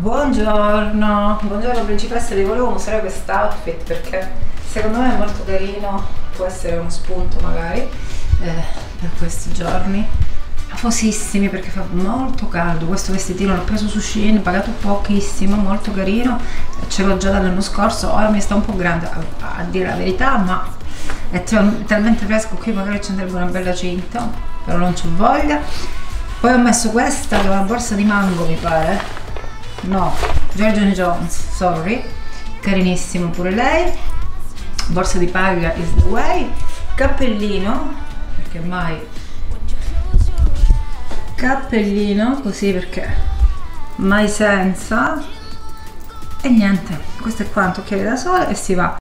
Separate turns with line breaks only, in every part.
Buongiorno, buongiorno principessa, vi volevo mostrare questo outfit perché secondo me è molto carino, può essere uno spunto magari eh, per questi giorni. Afosissimi perché fa molto caldo, questo vestitino l'ho preso su Shein, pagato pochissimo, molto carino, ce l'ho già dall'anno scorso, ora mi sta un po' grande a, a dire la verità, ma è talmente fresco qui magari ci andrebbe una bella cinta, però non c'ho voglia. Poi ho messo questa che è una borsa di mango mi pare, no Georgian Jones sorry. Carinissimo pure lei. Borsa di paglia is the way. Cappellino perché mai? Cappellino così perché? Mai senza. E niente questo è quanto occhiali da sole e si va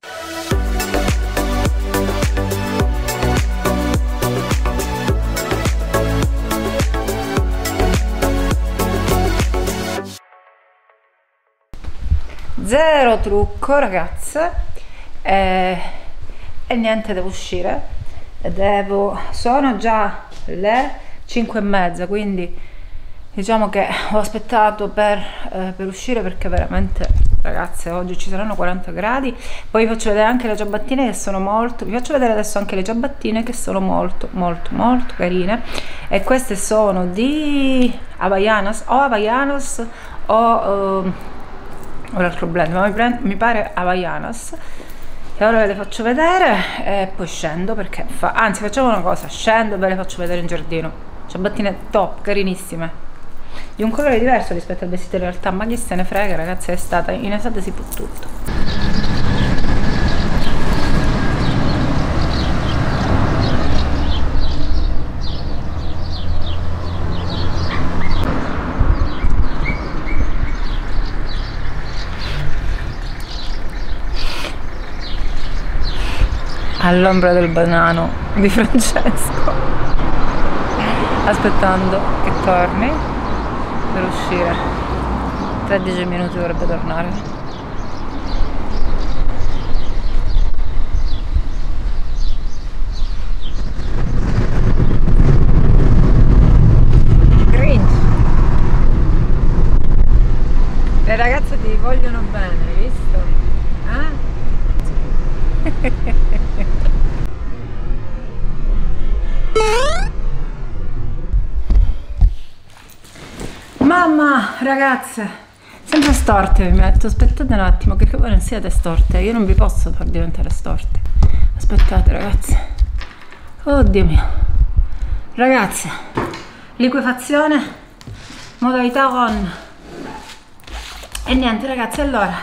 0 trucco ragazze. E, e niente devo uscire. Devo sono già le 5 e mezza quindi diciamo che ho aspettato per, eh, per uscire perché veramente ragazze oggi ci saranno 40 gradi. Poi vi faccio vedere anche le ciabattine che sono molto vi faccio vedere adesso anche le ciabattine che sono molto molto molto carine. E queste sono di Havaianas o Havaianas o uh, o l'altro blend ma mi, prendo, mi pare Havaianas. E ora ve le faccio vedere e poi scendo perché fa anzi facciamo una cosa scendo e ve le faccio vedere in giardino. Ciabattine top carinissime. Di un colore diverso rispetto al vestito in realtà ma chi se ne frega ragazzi è estate in estate si può tutto all'ombra del banano di Francesco. Aspettando che torni per uscire. Tra 10 minuti dovrebbe tornare le ragazze ti vogliono bene, hai visto? Eh? Mamma, ragazze, storte vi metto, aspettate un attimo che voi non siete storte, io non vi posso far diventare storte. Aspettate ragazze. Oddio mio. Ragazze, liquefazione, modalità on. E niente ragazzi, allora,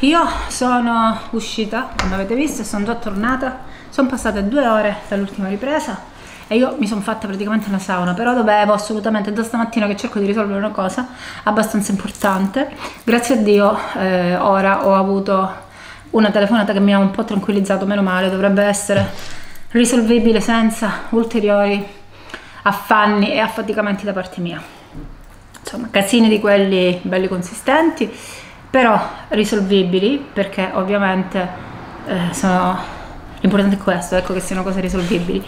io sono uscita, come avete visto, sono già tornata, sono passate due ore dall'ultima ripresa e io mi sono fatta praticamente una sauna, però dovevo assolutamente, da stamattina che cerco di risolvere una cosa abbastanza importante, grazie a Dio eh, ora ho avuto una telefonata che mi ha un po' tranquillizzato, meno male, dovrebbe essere risolvibile senza ulteriori affanni e affaticamenti da parte mia. Insomma, casini di quelli belli consistenti, però risolvibili perché ovviamente eh, sono... L'importante è questo, ecco che siano cose risolvibili.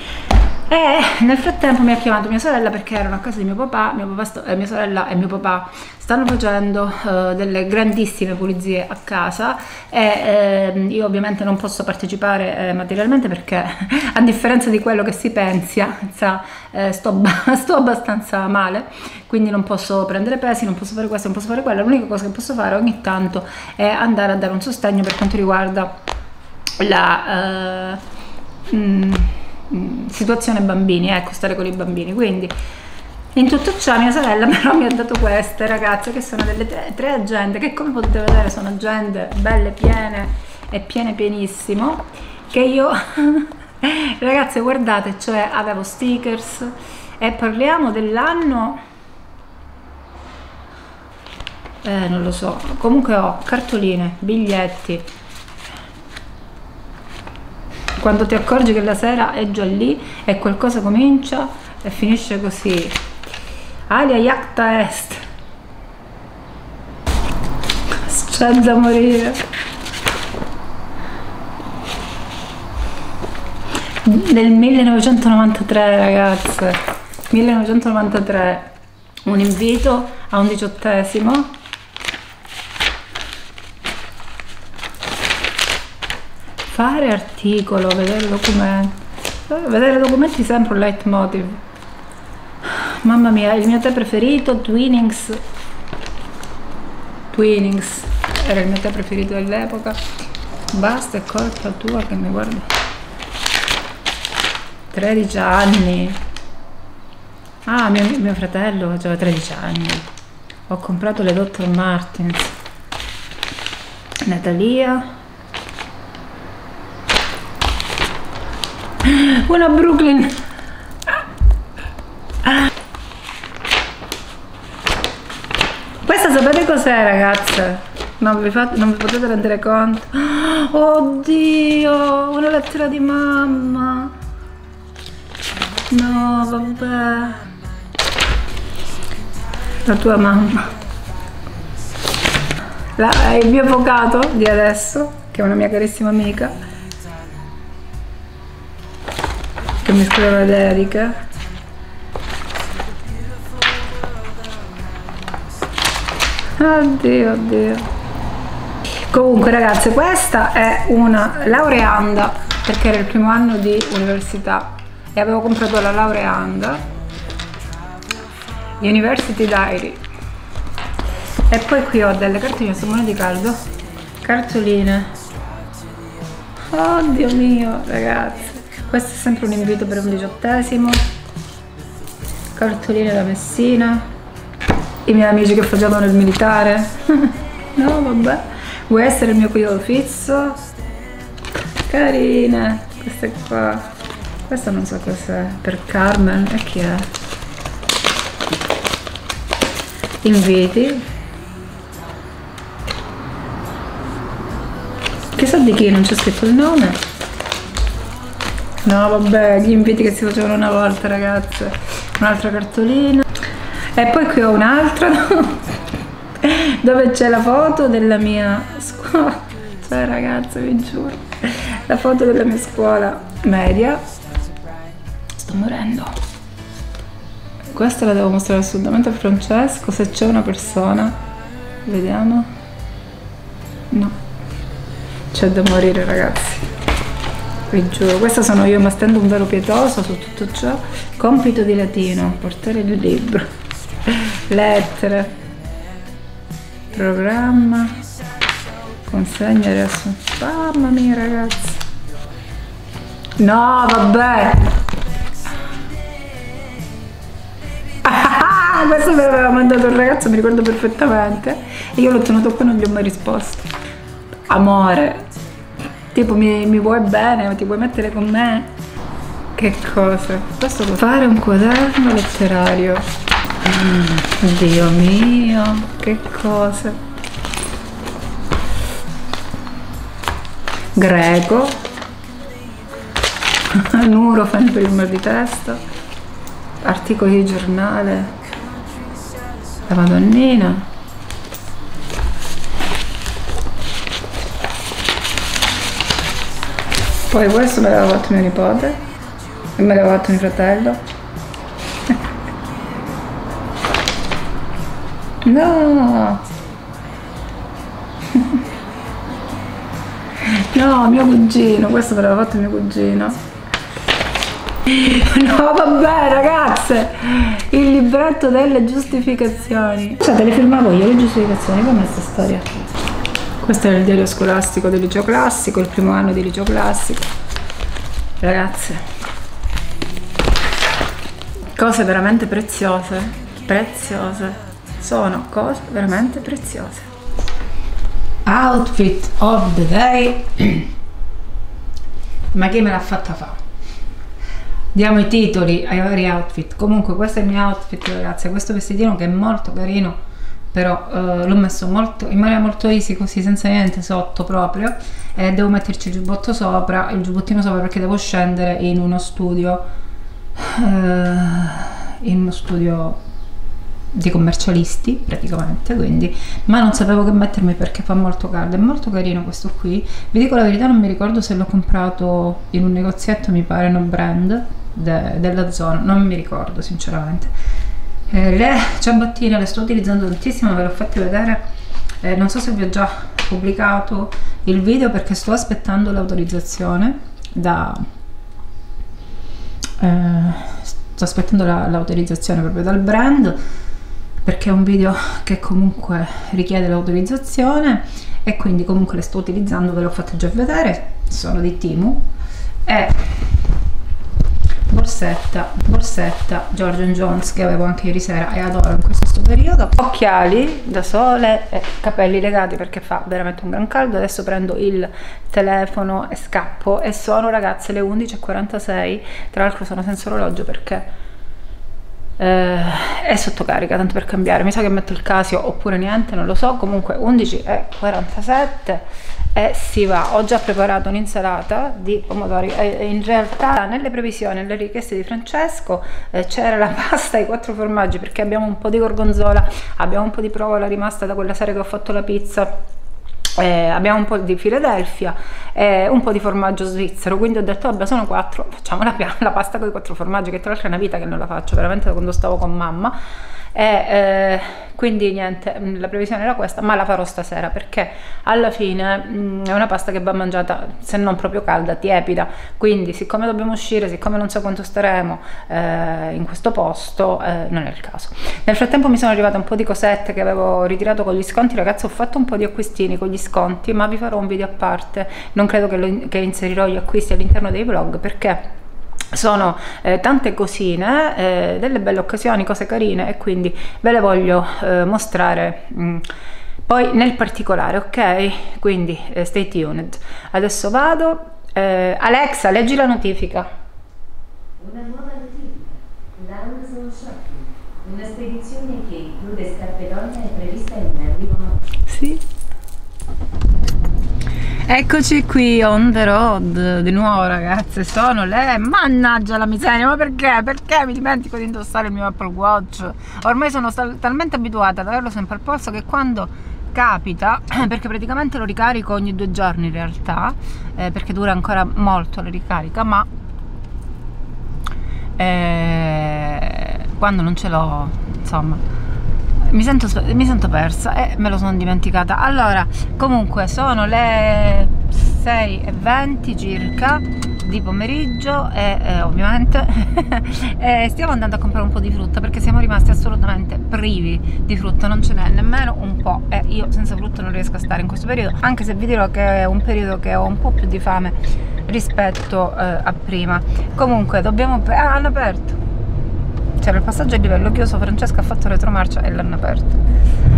E nel frattempo mi ha chiamato mia sorella perché erano a casa di mio papà, mio papà eh, mia sorella e mio papà stanno facendo uh, delle grandissime pulizie a casa e eh, io ovviamente non posso partecipare eh, materialmente perché a differenza di quello che si pensa eh, sto, sto, abbastanza male quindi non posso prendere pesi, non posso fare questo, non posso fare quello. L'unica cosa che posso fare ogni tanto è andare a dare un sostegno per quanto riguarda la... Uh, mm, Mm, situazione bambini, ecco, stare con i bambini. Quindi in tutto ciò mia sorella però mi ha dato queste ragazze che sono delle tre, tre agende che come potete vedere sono agende belle piene e piene pienissimo che io ragazze guardate cioè avevo stickers e parliamo dell'anno eh, non lo so comunque ho cartoline biglietti quando ti accorgi che la sera è già lì e qualcosa comincia e finisce così. Alia iacta est. C'è da morire. Del 1993 ragazze. 1993 un invito a un diciottesimo fare articolo, vedere documenti. Vedere documenti è sempre un leitmotiv. Mamma mia, il mio tè preferito, Twinings. Twinings era il mio tè preferito dell'epoca. Basta, è colpa tua che mi guardi. 13 anni. Ah, mio, mio fratello aveva 13 anni. Ho comprato le Dr. Martins. Natalia. Una Brooklyn. Questa sapete cos'è ragazze? Non vi, fate, non vi potete rendere conto? Oddio, una lettera di mamma. No, vabbè. La tua mamma. La, il mio avvocato di adesso, che è una mia carissima amica, che mi scrive la dedica oddio oddio. Comunque ragazze questa è una laureanda perché era il primo anno di università e avevo comprato la laureanda University Diary. E poi qui ho delle cartoline sto di caldo. Cartoline. Oddio mio ragazzi questo è sempre un invito per un diciottesimo. Cartoline da Messina. I miei amici che facevano il militare. No vabbè. Vuoi essere il mio chiodo fisso carine. Queste qua. Questa non so cos'è. Per Carmen? E chi è? Inviti. Chissà di chi non c'è scritto il nome No, vabbè, gli inviti che si facevano una volta, ragazze. Un'altra cartolina. E poi qui ho un'altra dove c'è la foto della mia scuola. Cioè, ragazze, vi giuro. La foto della mia scuola media. Sto morendo. Questa la devo mostrare assolutamente a Francesco. Se c'è una persona. Vediamo. No. C'è da morire, ragazzi vi giuro questa sono io ma stendo un velo pietoso su tutto ciò. Compito di latino portare il libro. Lettere. Programma. Consegna adesso mamma mia ragazzi. No vabbè. Questo me l'aveva mandato il ragazzo mi ricordo perfettamente. E io l'ho tenuto qua e non gli ho mai risposto. Amore tipo mi, mi vuoi bene, ti vuoi mettere con me? Che cosa? Questo fare un quaderno letterario. Mm, Dio mio, che cosa? Greco. Nurofen per il mal di testa. Articoli di giornale. La Madonnina. Poi questo me l'aveva fatto mio nipote e me l'aveva fatto mio fratello. no! no, mio cugino, questo me l'aveva fatto mio cugino. No, vabbè, ragazze, il libretto delle giustificazioni. Cioè, te le filmavo io le giustificazioni, com'è questa storia? Questo è il diario scolastico del liceo classico, il primo anno di liceo classico. Ragazze, cose veramente preziose, preziose, sono cose veramente preziose. Outfit of the day. Ma chi me l'ha fatta fa? Diamo i titoli ai vari outfit. Comunque questo è il mio outfit ragazzi, questo vestitino che è molto carino però uh, l'ho messo molto, in maniera molto easy così senza niente sotto proprio e devo metterci il giubbotto sopra il giubbottino sopra perché devo scendere in uno studio uh, in uno studio di commercialisti praticamente quindi. Ma non sapevo che mettermi perché fa molto caldo è molto carino questo qui. Vi dico la verità non mi ricordo se l'ho comprato in un negozietto mi pare no brand de della zona non mi ricordo sinceramente eh, le ciabattine le sto utilizzando tantissimo ve le ho fatte vedere. Eh, non so se vi ho già pubblicato il video perché sto aspettando l'autorizzazione da eh, sto aspettando la, l'autorizzazione proprio dal brand perché è un video che comunque richiede l'autorizzazione e quindi comunque le sto utilizzando ve l'ho fatte già vedere sono di Timu. E borsetta, borsetta Georgian Jones che avevo anche ieri sera e adoro in questo periodo. Occhiali da sole e capelli legati perché fa veramente un gran caldo. Adesso prendo il telefono e scappo e sono ragazze le 11.46 tra l'altro sono senza orologio perché è sotto carica tanto per cambiare. Mi sa che metto il casio oppure niente non lo so. Comunque 11.47 e si va. Ho già preparato un'insalata di pomodori. E in realtà nelle previsioni nelle richieste di Francesco eh, c'era la pasta ai quattro formaggi perché abbiamo un po' di gorgonzola abbiamo un po' di provola rimasta da quella sera che ho fatto la pizza eh, abbiamo un po' di Philadelphia e un po' di formaggio svizzero quindi ho detto vabbè sono quattro facciamo la, la pasta con i quattro formaggi che tra l'altro è una vita che non la faccio veramente da quando stavo con mamma e eh, quindi niente mm, la previsione era questa ma la farò stasera perché alla fine mh, mm, è una pasta che va mangiata se non proprio calda tiepida. Quindi siccome dobbiamo uscire siccome non so quanto staremo eh, in questo posto eh, non è il caso. Nel frattempo mi sono arrivate un po' di cosette che avevo ritirato con gli sconti. Ragazzi ho fatto un po' di acquistini con gli sconti ma vi farò un video a parte. Non credo che, lo, che inserirò gli acquisti all'interno dei vlog perché sono eh, tante cosine, eh, delle belle occasioni, cose carine e quindi ve le voglio eh, mostrare mh, mm, poi nel particolare, ok? Quindi eh, stay tuned. Adesso vado. Eh, Alexa, leggi la notifica.
Una nuova notifica. Da Amazon Shopping. Una spedizione che include scarpe donne è prevista in arrivo
Sì. Eccoci qui on the road di nuovo ragazze, sono le... mannaggia la miseria, ma perché? Perché mi dimentico di indossare il mio Apple Watch? Ormai sono talmente abituata ad averlo sempre al polso che quando capita, perché praticamente lo ricarico ogni due giorni in realtà, eh, perché dura ancora molto la ricarica, ma eh, quando non ce l'ho, insomma mi sento, mi sento persa e me lo sono dimenticata. Allora comunque sono le 6.20 circa di pomeriggio e eh, ovviamente e stiamo andando a comprare un po' di frutta perché siamo rimasti assolutamente privi di frutta non ce n'è nemmeno un po' e io senza frutta non riesco a stare in questo periodo anche se vi dirò che è un periodo che ho un po' più di fame rispetto eh, a prima. Comunque dobbiamo ah hanno aperto c'era il passaggio a livello chiuso Francesca ha fatto retromarcia e l'hanno aperto.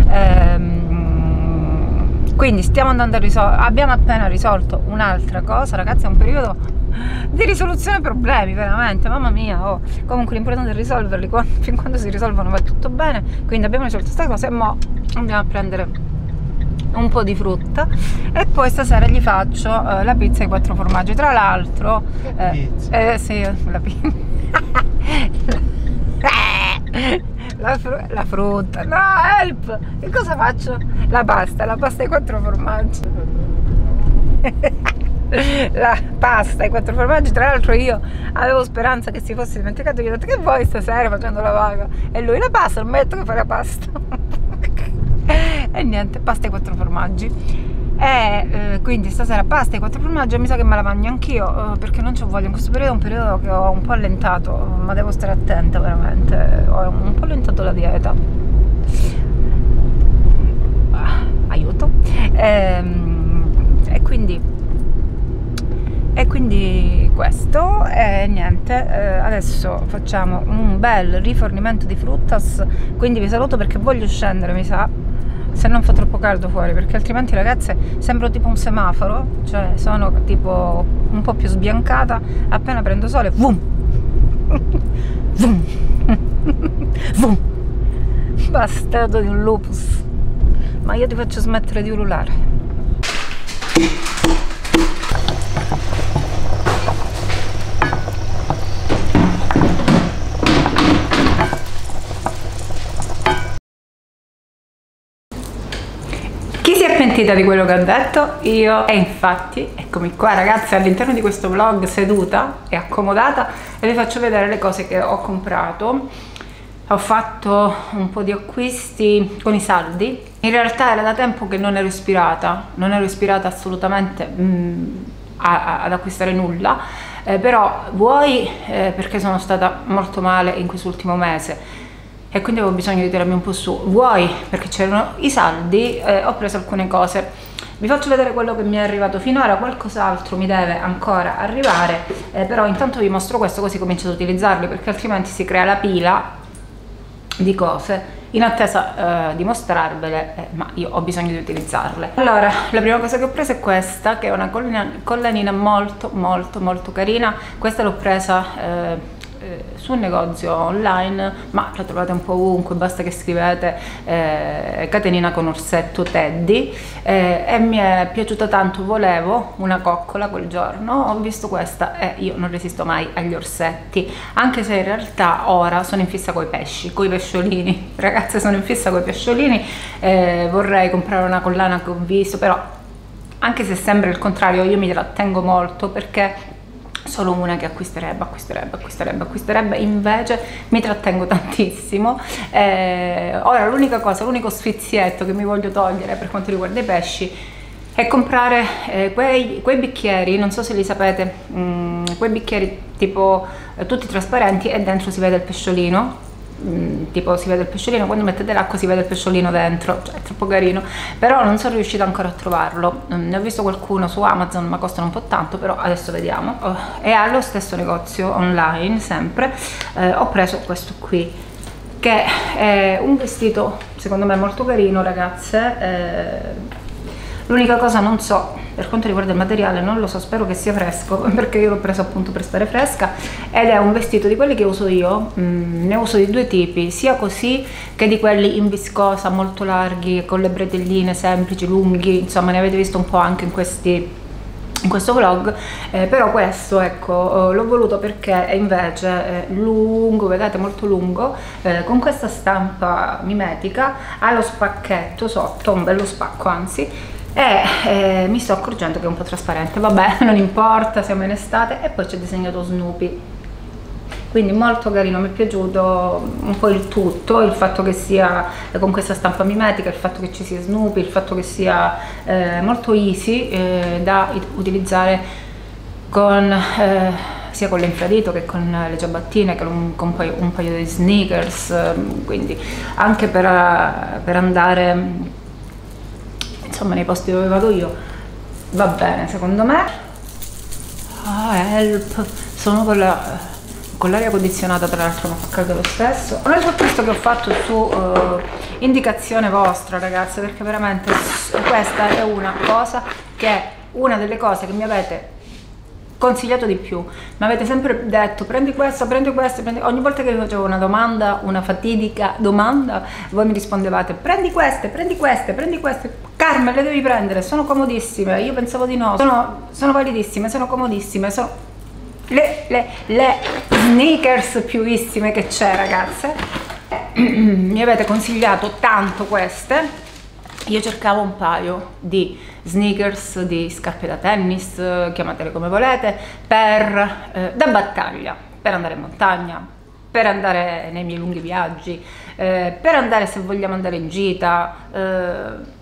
Ehm, quindi stiamo andando a risolvere abbiamo appena risolto un'altra cosa ragazzi è un periodo di risoluzione problemi veramente mamma mia oh. comunque l'importante è risolverli fin quando si risolvono va tutto bene quindi abbiamo risolto questa cosa e mo andiamo a prendere un po' di frutta e poi stasera gli faccio uh, la pizza ai quattro formaggi. Tra l'altro eh, eh, sì, la pizza la, fru la, frutta. No help! Che cosa faccio? la pasta la pasta ai quattro formaggi. La pasta ai quattro formaggi tra l'altro io avevo speranza che si fosse dimenticato gli ho detto che vuoi stasera facendo la vaga? E lui la pasta non metto che fare la pasta. E niente pasta ai quattro formaggi e eh, quindi stasera pasta e quattro formaggi mi sa che me la mangio anch'io eh, perché non ci voglio in questo periodo è un periodo che ho un po' allentato ma devo stare attenta veramente. Ho un po' allentato la dieta. Ah, aiuto. E, ehm, e quindi e quindi questo e niente eh, adesso facciamo un bel rifornimento di fruttas. Quindi vi saluto perché voglio scendere mi sa se non fa troppo caldo fuori perché altrimenti ragazze sembro tipo un semaforo cioè sono tipo un po' più sbiancata appena prendo sole vum! Vum! Vum! Bastardo di un lupus. Ma io ti faccio smettere di ululare pentita di quello che ho detto. Io e infatti eccomi qua ragazzi all'interno di questo vlog seduta e accomodata e vi faccio vedere le cose che ho comprato. Ho fatto un po' di acquisti con i saldi. In realtà era da tempo che non ero ispirata, non ero ispirata assolutamente mh, mm, a, a, ad acquistare nulla, eh, però vuoi eh, perché sono stata molto male in quest'ultimo mese e quindi avevo bisogno di tirarmi un po' su, vuoi perché c'erano i saldi, eh, ho preso alcune cose. Vi faccio vedere quello che mi è arrivato finora, qualcos'altro mi deve ancora arrivare, eh, però intanto vi mostro questo così comincio ad utilizzarli perché altrimenti si crea la pila di cose in attesa eh, di mostrarvele, eh, ma io ho bisogno di utilizzarle. Allora, la prima cosa che ho preso è questa, che è una collanina molto molto molto carina. Questa l'ho presa eh, su un negozio online, ma la trovate un po' ovunque, basta che scrivete eh, catenina con orsetto Teddy. Eh, e mi è piaciuta tanto, volevo una coccola quel giorno, ho visto questa e io non resisto mai agli orsetti, anche se in realtà ora sono in fissa con i pesci, con i pesciolini, ragazze sono in fissa con i pesciolini, eh, vorrei comprare una collana che ho visto, però anche se sembra il contrario io mi trattengo molto perché solo una che acquisterebbe, acquisterebbe, acquisterebbe, acquisterebbe, invece mi trattengo tantissimo. Eh, ora l'unica cosa, l'unico sfizietto che mi voglio togliere per quanto riguarda i pesci è comprare eh, quei, quei, bicchieri, non so se li sapete, mh, mm, quei bicchieri tipo eh, tutti trasparenti e dentro si vede il pesciolino Mm, tipo si vede il pesciolino quando mettete l'acqua si vede il pesciolino dentro cioè è troppo carino però non sono riuscita ancora a trovarlo. Mm, ne ho visto qualcuno su Amazon ma costano un po' tanto però adesso vediamo. Oh, e allo stesso negozio online sempre. Eh, ho preso questo qui che è un vestito secondo me molto carino ragazze eh, l'unica cosa non so per quanto riguarda il materiale non lo so spero che sia fresco perché io l'ho preso appunto per stare fresca ed è un vestito di quelli che uso io mm, ne uso di due tipi sia così che di quelli in viscosa molto larghi con le bretelline semplici lunghi insomma ne avete visto un po' anche in questi in questo vlog eh, però questo ecco eh, l'ho voluto perché è invece eh, lungo vedete molto lungo eh, con questa stampa mimetica ha lo spacchetto sotto un bello spacco anzi e eh, mi sto accorgendo che è un po' trasparente. Vabbè non importa siamo in estate. E poi c'è disegnato Snoopy. Quindi molto carino, mi è piaciuto un po' il tutto, il fatto che sia con questa stampa mimetica, il fatto che ci sia Snoopy, il fatto che sia eh, molto easy eh, da utilizzare con, eh, sia con l'infradito che con le ciabattine, che con un paio, un paio di sneakers, quindi anche per, per andare insomma nei posti dove vado io va bene secondo me. Ah, help. Sono con la con l'aria condizionata tra l'altro ma fa caldo lo stesso. Un altro acquisto che ho fatto su uh, indicazione vostra ragazze perché veramente questa è una cosa che è una delle cose che mi avete consigliato di più. Mi avete sempre detto prendi questo, prendi questo prendi... ogni volta che vi facevo una domanda una fatidica domanda voi mi rispondevate prendi queste, prendi queste, prendi queste. Carmen le devi prendere, sono comodissime. Io pensavo di no, sono, sono validissime, sono comodissime sono le, le, le sneakers piuissime che c'è ragazze. Mi avete consigliato tanto queste io cercavo un paio di sneakers, di scarpe da tennis, chiamatele come volete, per, eh, da battaglia, per andare in montagna, per andare nei miei lunghi viaggi, eh, per andare se vogliamo andare in gita, eh,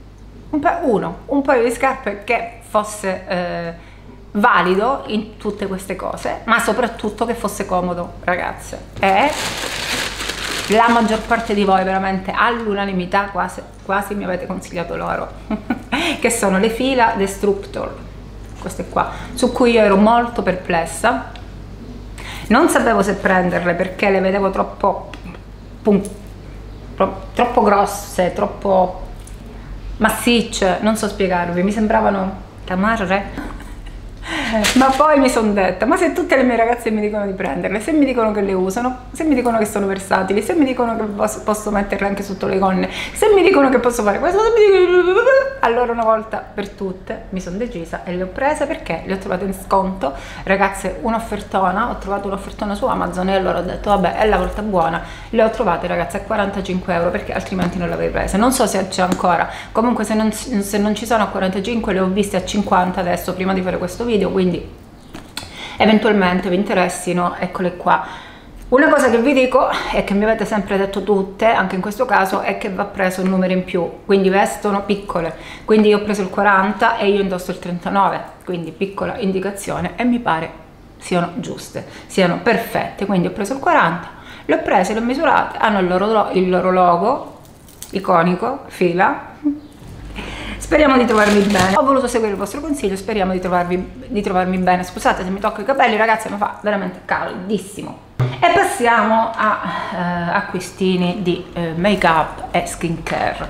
un uno, un paio di scarpe che fosse eh, valido in tutte queste cose, ma soprattutto che fosse comodo, ragazze. E la maggior parte di voi veramente all'unanimità quasi, quasi mi avete consigliato loro che sono le fila Destructor queste qua su cui io ero molto perplessa. Non sapevo se prenderle perché le vedevo troppo pum, troppo grosse troppo massicce non so spiegarvi mi sembravano tamarre ma poi mi sono detta ma se tutte le mie ragazze mi dicono di prenderle se mi dicono che le usano se mi dicono che sono versatili se mi dicono che posso, posso metterle anche sotto le gonne se mi dicono che posso fare questo allora una volta per tutte mi sono decisa e le ho prese perché le ho trovate in sconto. Ragazze un'offertona ho trovato un'offertona su Amazon e allora ho detto vabbè è la volta buona le ho trovate ragazze a 45 euro perché altrimenti non le avrei prese. Non so se c'è ancora. Comunque se non, se non ci sono a 45 le ho viste a 50 adesso prima di fare questo video quindi eventualmente vi interessino eccole qua. Una cosa che vi dico e che mi avete sempre detto tutte, anche in questo caso, è che va preso il numero in più, quindi vestono piccole, quindi io ho preso il 40 e io indosso il 39, quindi piccola indicazione e mi pare siano giuste, siano perfette, quindi ho preso il 40, le ho prese, le ho misurate, hanno il loro, il loro logo iconico, fila, Speriamo di trovarmi bene. Ho voluto seguire il vostro consiglio, speriamo di, trovarvi, di trovarmi bene. Scusate se mi tocco i capelli, ragazzi, mi fa veramente caldissimo. E passiamo a eh, acquistini di eh, make up e skincare.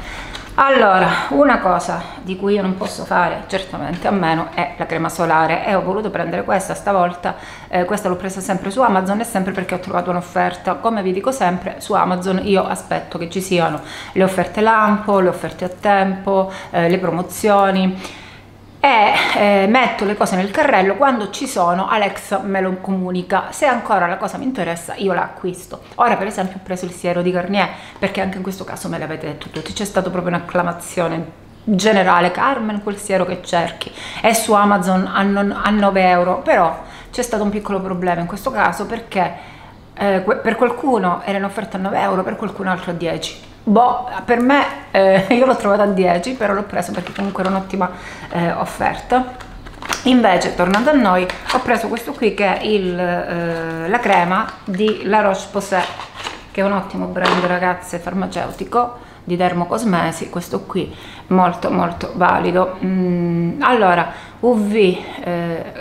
Allora, una cosa di cui io non posso fare certamente a meno è la crema solare. E ho voluto prendere questa stavolta, eh, questa l'ho presa sempre su Amazon e sempre perché ho trovato un'offerta, come vi dico sempre su Amazon io aspetto che ci siano le offerte lampo, le offerte a tempo, eh, le promozioni e eh, metto le cose nel carrello quando ci sono Alexa me lo comunica. Se ancora la cosa mi interessa io la acquisto. Ora per esempio ho preso il siero di Garnier perché anche in questo caso me l'avete detto tutti. C'è stata proprio un'acclamazione generale. Carmen quel siero che cerchi. È su Amazon a, non, a 9 euro. Però c'è stato un piccolo problema in questo caso perché eh, per qualcuno era in offerta a 9 euro per qualcun altro a 10 Boh, per me eh, io l'ho trovato a 10, però l'ho preso perché comunque era un'ottima eh, offerta. Invece, tornando a noi, ho preso questo qui che è il, eh, la crema di La Roche-Posay, che è un ottimo brand, ragazze, farmaceutico di dermocosmesi, questo qui molto molto valido. Mm, allora, UV, eh,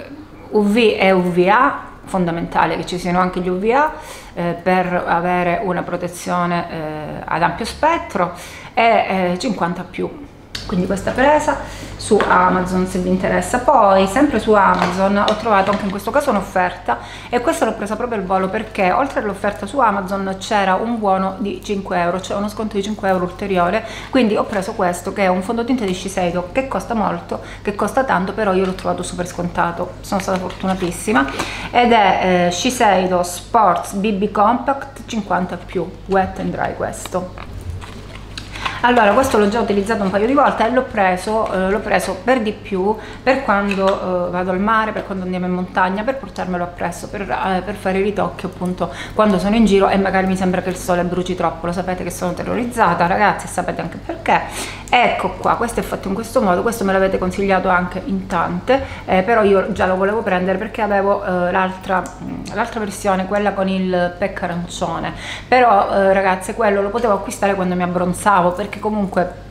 UV e UVA fondamentale che ci siano anche gli UVA eh, per avere una protezione eh, ad ampio spettro e eh, 50 più quindi questa presa su Amazon se vi interessa. Poi sempre su Amazon ho trovato anche in questo caso un'offerta e questa l'ho presa proprio al volo perché oltre all'offerta su Amazon c'era un buono di 5 euro cioè uno sconto di 5 euro ulteriore. Quindi ho preso questo che è un fondotinta di Shiseido che costa molto che costa tanto però io l'ho trovato super scontato. Sono stata fortunatissima. Ed è eh, Shiseido Sports BB Compact 50 più wet and dry questo allora questo l'ho già utilizzato un paio di volte e l'ho preso, eh, preso per di più per quando eh, vado al mare, per quando andiamo in montagna, per portarmelo appresso, per, eh, per fare i ritocchi appunto quando sono in giro e magari mi sembra che il sole bruci troppo, lo sapete che sono terrorizzata ragazzi, sapete anche perché. Ecco qua, questo è fatto in questo modo, questo me l'avete consigliato anche in tante, eh, però io già lo volevo prendere perché avevo eh, l'altra versione, quella con il pecco arancione, però eh, ragazze quello lo potevo acquistare quando mi abbronzavo perché comunque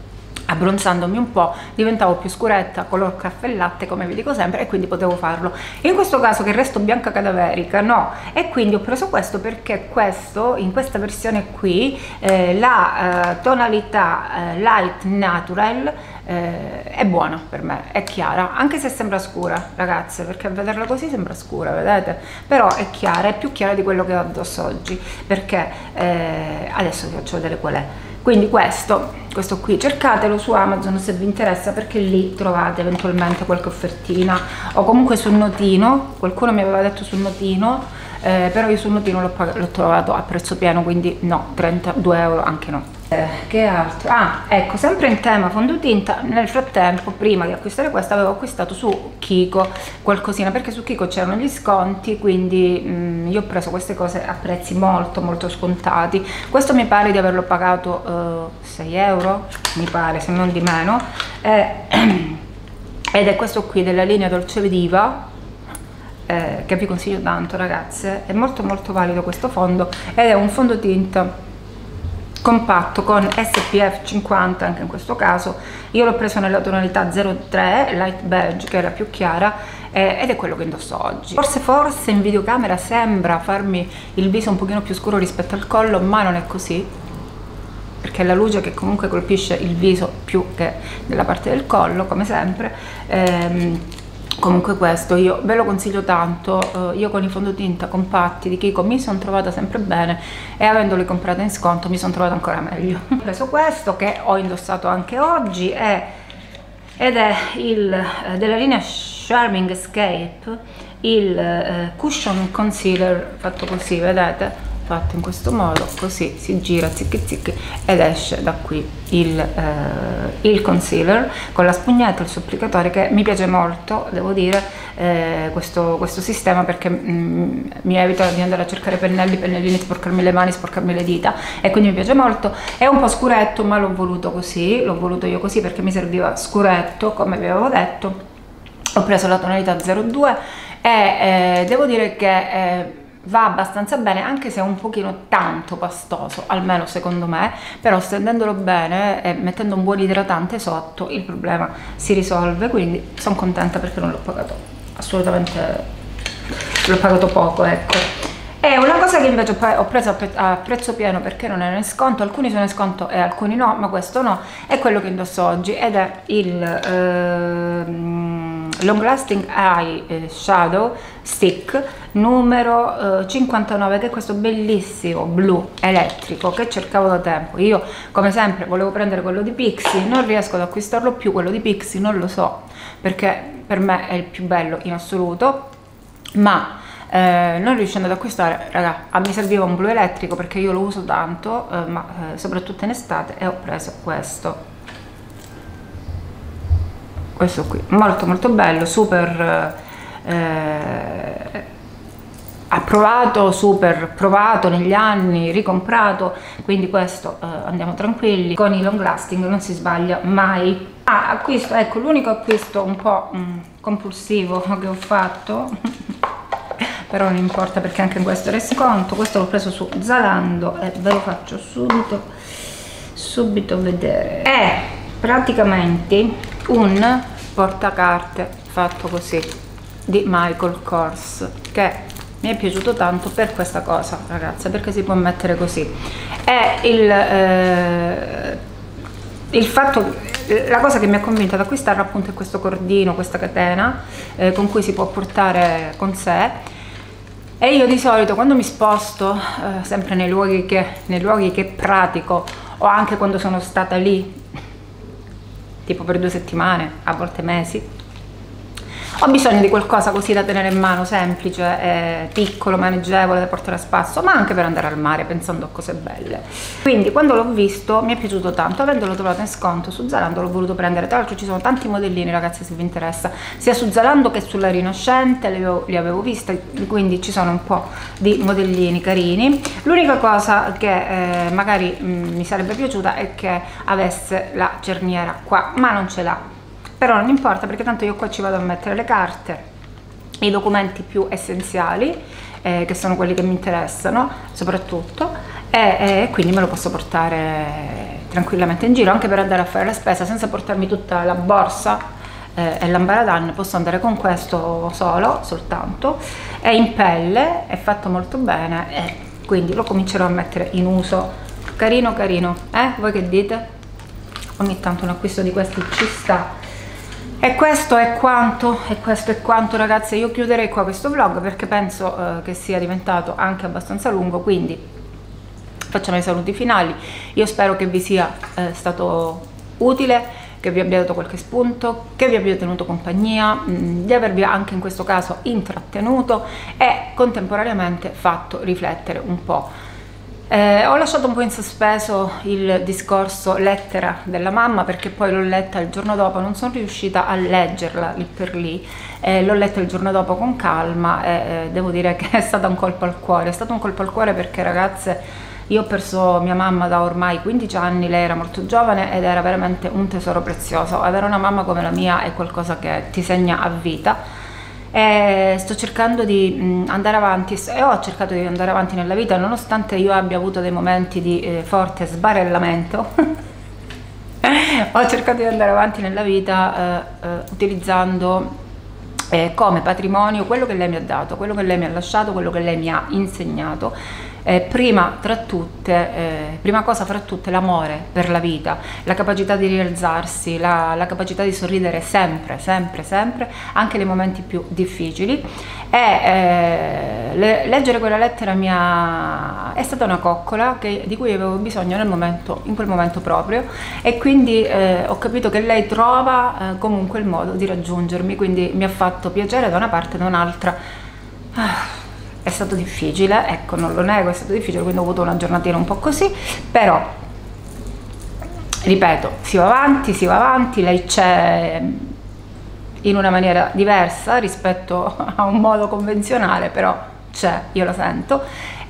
abbronzandomi un po' diventavo più scuretta color caffè e latte come vi dico sempre e quindi potevo farlo. In questo caso che resto bianca cadaverica no. E quindi ho preso questo perché questo in questa versione qui eh, la eh, tonalità eh, light natural eh, è buona per me è chiara anche se sembra scura ragazze perché a vederla così sembra scura vedete? Però è chiara è più chiara di quello che ho addosso oggi perché eh, adesso vi faccio vedere qual è quindi questo questo qui cercatelo su Amazon se vi interessa perché lì trovate eventualmente qualche offertina. O comunque sul notino qualcuno mi aveva detto sul notino eh, però io sul notino l'ho trovato a prezzo pieno quindi no 32 euro anche no che altro? Ah, ecco, sempre in tema fondotinta, nel frattempo, prima di acquistare questa, avevo acquistato su Kiko qualcosina, perché su Kiko c'erano gli sconti, quindi mh, mm, io ho preso queste cose a prezzi molto molto scontati. Questo mi pare di averlo pagato uh, 6 euro, mi pare, se non di meno, eh, ed è questo qui della linea Dolce Vediva, eh, che vi consiglio tanto ragazze, è molto molto valido questo fondo ed è un fondotinta compatto con SPF 50 anche in questo caso. Io l'ho preso nella tonalità 03 light beige che la più chiara eh, ed è quello che indosso oggi. Forse forse in videocamera sembra farmi il viso un pochino più scuro rispetto al collo ma non è così perché è la luce che comunque colpisce il viso più che nella parte del collo come sempre. Ehm, comunque questo io ve lo consiglio tanto eh, io con i fondotinta compatti di Kiko mi sono trovata sempre bene e avendoli comprati in sconto mi sono trovata ancora meglio. Ho preso questo che ho indossato anche oggi è, ed è il eh, della linea Charming Escape il eh, cushion concealer fatto così vedete fatto in questo modo così si gira zicchi zicchi ed esce da qui il, eh, il concealer con la spugnetta il supplicatore che mi piace molto devo dire eh, questo, questo, sistema perché mm, mi evita di andare a cercare pennelli pennellini sporcarmi le mani sporcarmi le dita e quindi mi piace molto. È un po' scuretto ma l'ho voluto così l'ho voluto io così perché mi serviva scuretto come vi avevo detto. Ho preso la tonalità 02 e eh, devo dire che eh, va abbastanza bene anche se è un pochino tanto pastoso almeno secondo me però stendendolo bene e mettendo un buon idratante sotto il problema si risolve quindi sono contenta perché non l'ho pagato. Assolutamente l'ho pagato poco ecco. E una cosa che invece ho preso a prezzo pieno perché non era in sconto, alcuni sono in sconto e alcuni no, ma questo no, è quello che indosso oggi ed è il eh, Long Lasting Eye eh, Shadow Stick numero eh, 59 che è questo bellissimo blu elettrico che cercavo da tempo. Io come sempre volevo prendere quello di Pixie, non riesco ad acquistarlo più, quello di Pixie non lo so perché per me è il più bello in assoluto, ma eh, non riuscendo ad acquistare, raga, mi serviva un blu elettrico perché io lo uso tanto, eh, ma eh, soprattutto in estate e ho preso questo. Questo qui, molto molto bello, super eh, approvato, super provato negli anni, ricomprato, quindi questo eh, andiamo tranquilli, con i long lasting non si sbaglia mai. Ah, acquisto, ecco, l'unico acquisto un po' mh, mm, compulsivo che ho fatto. Però non importa perché anche questo era sconto. Questo l'ho preso su Zalando e ve lo faccio subito subito vedere. È praticamente un portacarte fatto così di Michael Kors che mi è piaciuto tanto per questa cosa ragazze perché si può mettere così. È il, eh, il fatto la cosa che mi ha convinta ad acquistare appunto è questo cordino questa catena eh, con cui si può portare con sé. E io di solito quando mi sposto, eh, sempre nei luoghi, che, nei luoghi che pratico o anche quando sono stata lì, tipo per due settimane, a volte mesi, ho bisogno di qualcosa così da tenere in mano, semplice, eh, piccolo, maneggevole, da portare a spasso, ma anche per andare al mare pensando a cose belle. Quindi quando l'ho visto mi è piaciuto tanto, avendolo trovato in sconto su Zalando l'ho voluto prendere, tra l'altro ci sono tanti modellini ragazzi se vi interessa, sia su Zalando che sulla Rinascente, li avevo, li avevo visti, quindi ci sono un po' di modellini carini. L'unica cosa che eh, magari mh, mm, mi sarebbe piaciuta è che avesse la cerniera qua, ma non ce l'ha però non importa perché tanto io qua ci vado a mettere le carte i documenti più essenziali eh, che sono quelli che mi interessano soprattutto e, e, quindi me lo posso portare tranquillamente in giro anche per andare a fare la spesa senza portarmi tutta la borsa eh, e l'ambaradan posso andare con questo solo soltanto è in pelle è fatto molto bene e quindi lo comincerò a mettere in uso. Carino carino eh? Voi che dite? Ogni tanto un acquisto di questi ci sta e questo è quanto, e questo è quanto ragazze, io chiuderei qua questo vlog perché penso eh, che sia diventato anche abbastanza lungo, quindi facciamo i saluti finali. Io spero che vi sia eh, stato utile, che vi abbia dato qualche spunto, che vi abbia tenuto compagnia, mh, mm, di avervi anche in questo caso intrattenuto e contemporaneamente fatto riflettere un po' Eh, ho lasciato un po' in sospeso il discorso lettera della mamma perché poi l'ho letta il giorno dopo, non sono riuscita a leggerla lì per lì, eh, l'ho letta il giorno dopo con calma e eh, devo dire che è stato un colpo al cuore, è stato un colpo al cuore perché ragazze io ho perso mia mamma da ormai 15 anni, lei era molto giovane ed era veramente un tesoro prezioso, avere una mamma come la mia è qualcosa che ti segna a vita e sto cercando di mh, andare avanti e ho cercato di andare avanti nella vita nonostante io abbia avuto dei momenti di eh, forte sbarellamento. Ho cercato di andare avanti nella vita eh, eh, utilizzando eh, come patrimonio quello che lei mi ha dato, quello che lei mi ha lasciato, quello che lei mi ha insegnato eh, prima tra tutte, eh, prima cosa fra tutte l'amore per la vita, la capacità di rialzarsi, la, la, capacità di sorridere sempre, sempre, sempre, anche nei momenti più difficili e eh, le, leggere quella lettera mi ha, è stata una coccola che, di cui avevo bisogno momento, in quel momento proprio e quindi eh, ho capito che lei trova eh, comunque il modo di raggiungermi, quindi mi ha fatto piacere da una parte e da un'altra. Ah è stato difficile, ecco non lo nego, è stato difficile, quindi ho avuto una giornatina un po' così, però ripeto, si va avanti, si va avanti, lei c'è in una maniera diversa rispetto a un modo convenzionale, però c'è, io lo sento.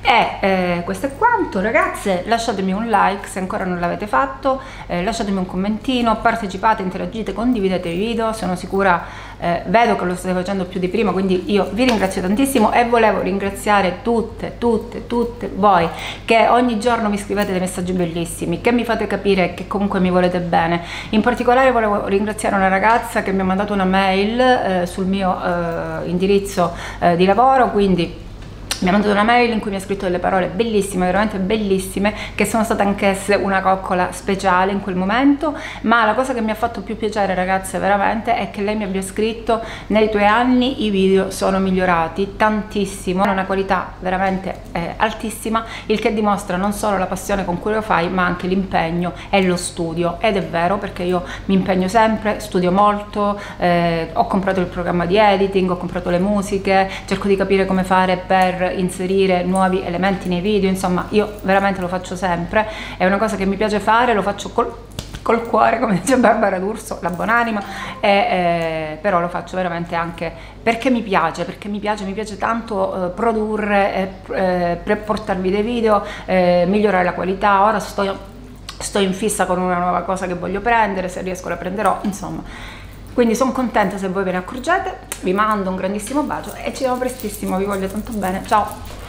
E eh, questo è quanto. Ragazze, lasciatemi un like se ancora non l'avete fatto, eh, lasciatemi un commentino, partecipate, interagite, condividete i video, sono sicura, eh, vedo che lo state facendo più di prima, quindi io vi ringrazio tantissimo e volevo ringraziare tutte, tutte, tutte voi che ogni giorno mi scrivete dei messaggi bellissimi, che mi fate capire che comunque mi volete bene. In particolare volevo ringraziare una ragazza che mi ha mandato una mail eh, sul mio eh, indirizzo eh, di lavoro, quindi mi ha mandato una mail in cui mi ha scritto delle parole bellissime, veramente bellissime, che sono state anch'esse una coccola speciale in quel momento, ma la cosa che mi ha fatto più piacere ragazze veramente è che lei mi abbia scritto nei tuoi anni i video sono migliorati tantissimo, hanno una qualità veramente eh, altissima, il che dimostra non solo la passione con cui lo fai, ma anche l'impegno e lo studio, ed è vero perché io mi impegno sempre, studio molto, eh, ho comprato il programma di editing, ho comprato le musiche, cerco di capire come fare per inserire nuovi elementi nei video, insomma io veramente lo faccio sempre, è una cosa che mi piace fare, lo faccio col, col cuore come dice Barbara D'Urso, la buonanima, e, eh, però lo faccio veramente anche perché mi piace, perché mi piace, mi piace tanto eh, produrre, eh, portarvi dei video, eh, migliorare la qualità, ora sto, sto in fissa con una nuova cosa che voglio prendere, se riesco la prenderò, insomma quindi sono contenta se voi ve ne accorgete, vi mando un grandissimo bacio e ci vediamo prestissimo, vi voglio tanto bene, ciao!